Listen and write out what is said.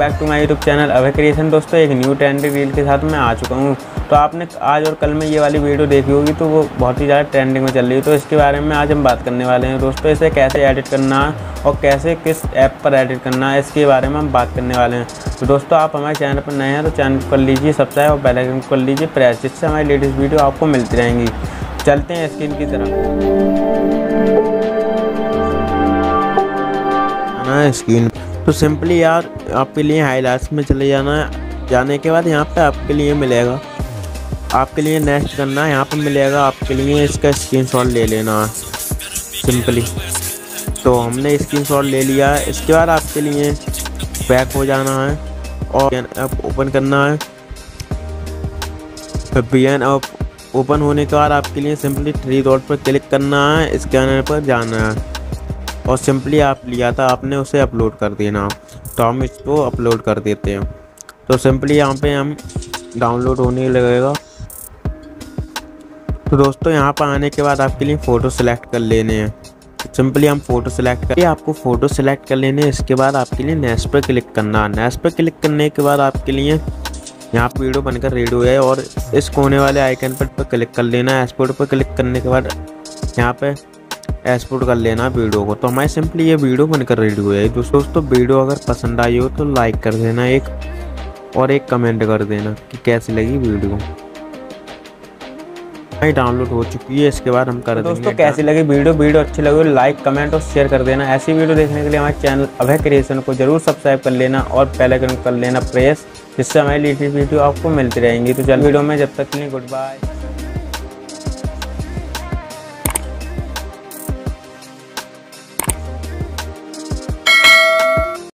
Back to my YouTube channel Abhay creation दोस्तों, एक new trending reel के साथ मैं आ चुका हूँ। तो आपने आज और कल में ये वाली वीडियो देखी होगी तो वो बहुत ही ज़्यादा ट्रेंडिंग में चल रही है। तो इसके बारे में आज हम बात करने वाले हैं। दोस्तों, इसे कैसे एडिट करना और कैसे किस ऐप पर एडिट करना है इसके बारे में हम बात करने वाले हैं। तो दोस्तों, आप हमारे चैनल पर नए हैं तो चैनल कर लीजिए सब्सक्राइब और बेल आइकन कर लीजिए, प्रेस जिससे हमारी लेटेस्ट वीडियो आपको मिलती रहेंगी। चलते हैं स्क्रीन की तरफ़। स्क्रीन तो सिंपली यार, आपके लिए हाईलाइट्स में चले जाना है जाने के बाद यहाँ पे आपके लिए मिलेगा। आपके लिए नेक्स्ट करना है यहाँ पे मिलेगा आपके लिए इसका स्क्रीनशॉट ले लेना है सिंपली तो हमने स्क्रीनशॉट ले लिया है इसके बाद आपके लिए बैक हो जाना है, और ऐप ओपन करना है। बी एन ऐप ओपन होने के बाद आपके लिए सिंपली थ्री डॉट पर क्लिक करना है स्कैनर पर जाना है। और सिंपली आप लिया था, आपने उसे अपलोड कर देना तो हम इसको अपलोड कर देते हैं। तो सिंपली यहाँ पे हम डाउनलोड होने लगेगा। तो दोस्तों, यहाँ पर आने के बाद आपके लिए फ़ोटो सेलेक्ट कर लेने हैं। सिंपली हम फ़ोटो सेलेक्ट करके आपको फ़ोटो सेलेक्ट कर लेने इसके बाद आपके लिए नेक्स्ट पर क्लिक करना है। नेक्स्ट पर क्लिक करने के बाद आपके लिए यहाँ पर वीडियो बनकर रेडी हो जाए और इस कोने वाले आइकन पर क्लिक कर लेना है। एक्सपोर्ट पर क्लिक करने के बाद यहाँ पे एक्सपोर्ट कर लेना वीडियो को। तो हमारे सिंपली ये वीडियो बनकर रेडी हो। जाए दोस्तों दोस्तों वीडियो अगर पसंद आई हो तो लाइक कर देना एक और एक कमेंट कर देना कि कैसी लगी वीडियो। डाउनलोड हो चुकी है इसके बाद हम कर दोस्तों कैसी लगी वीडियो? वीडियो अच्छी लगी लाइक कमेंट और शेयर कर देना। ऐसी वीडियो देखने के लिए हमारे चैनल अभय क्रिएशन को ज़रूर सब्सक्राइब कर लेना और पहले कर लेना प्रेस जिससे हमारी लेटेस्ट वीडियो आपको मिलती रहेंगी। तो चल वीडियो में जब तक के लिए गुड बाय